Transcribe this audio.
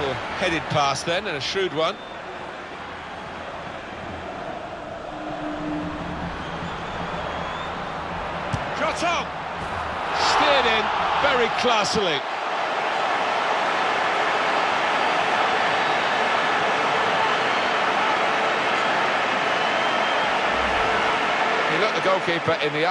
Beautiful headed pass then, and a shrewd one. Shot on! Steered in very classily. He looked the goalkeeper in the eye.